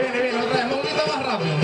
viene, viene, otra vez, un poquito más rápido.